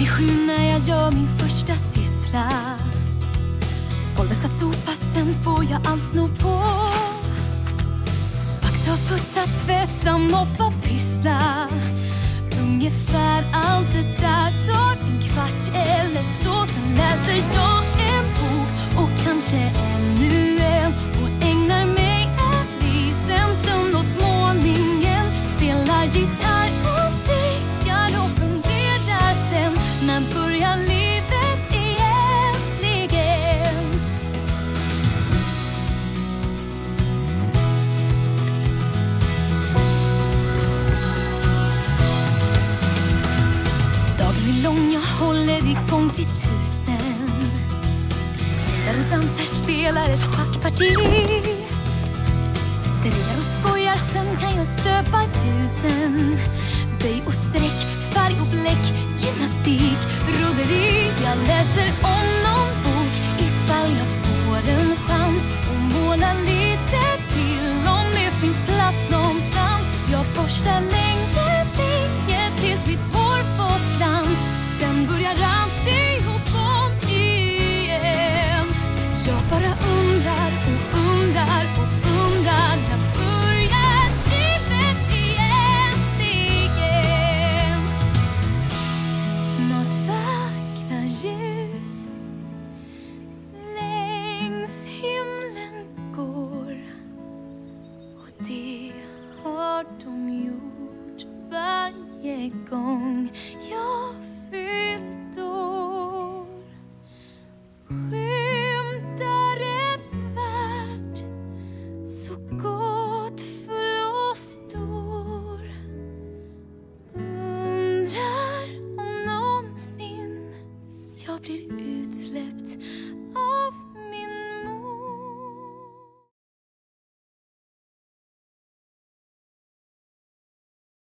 Människan när jag gör min första syssla. Golvet ska sopas, sen får jag allt sno på. Vaxa putsa, tvätta, moppa, pyssla. Ungefär allt det där tar en kvart eller så. Sen läser jag en bok och kanske Jag håller igång till tusen. Där och dansar, spelar ett schackparti. Drejar och skojar, sen kan jag stöpa ljusen. Böj och sträck varje gång jag fyllt år. Skymtar en värld så gott och stor Undrar om någonsin jag blir utsläppt